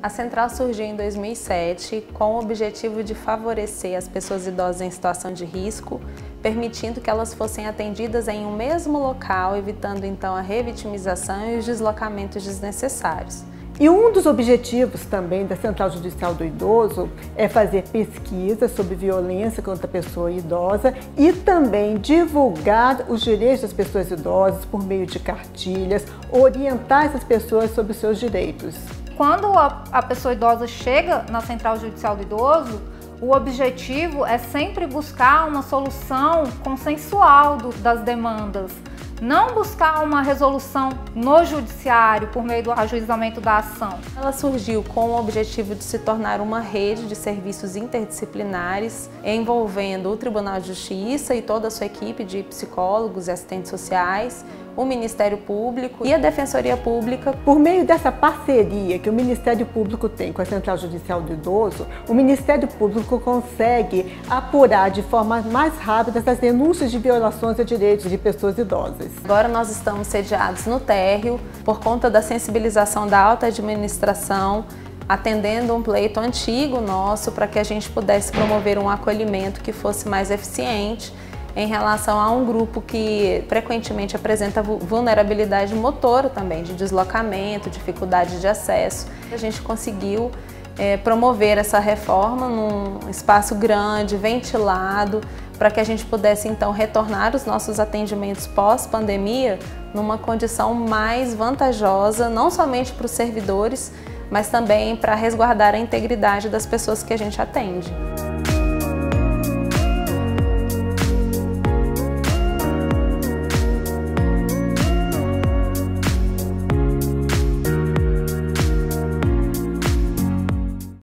A central surgiu em 2007 com o objetivo de favorecer as pessoas idosas em situação de risco, permitindo que elas fossem atendidas em um mesmo local, evitando então a revitimização e os deslocamentos desnecessários. E um dos objetivos também da Central Judicial do Idoso é fazer pesquisa sobre violência contra a pessoa idosa e também divulgar os direitos das pessoas idosas por meio de cartilhas, orientar essas pessoas sobre seus direitos. Quando a, a pessoa idosa chega na Central Judicial do Idoso, o objetivo é sempre buscar uma solução consensual do, das demandas não buscar uma resolução no judiciário por meio do ajuizamento da ação. Ela surgiu com o objetivo de se tornar uma rede de serviços interdisciplinares envolvendo o Tribunal de Justiça e toda a sua equipe de psicólogos e assistentes sociais, o Ministério Público e a Defensoria Pública. Por meio dessa parceria que o Ministério Público tem com a Central Judicial do Idoso, o Ministério Público consegue apurar de forma mais rápida as denúncias de violações a direitos de pessoas idosas. Agora nós estamos sediados no térreo por conta da sensibilização da alta administração atendendo um pleito antigo nosso para que a gente pudesse promover um acolhimento que fosse mais eficiente em relação a um grupo que frequentemente apresenta vulnerabilidade motora também, de deslocamento, dificuldade de acesso. A gente conseguiu é, promover essa reforma num espaço grande, ventilado, para que a gente pudesse então retornar os nossos atendimentos pós-pandemia numa condição mais vantajosa, não somente para os servidores, mas também para resguardar a integridade das pessoas que a gente atende.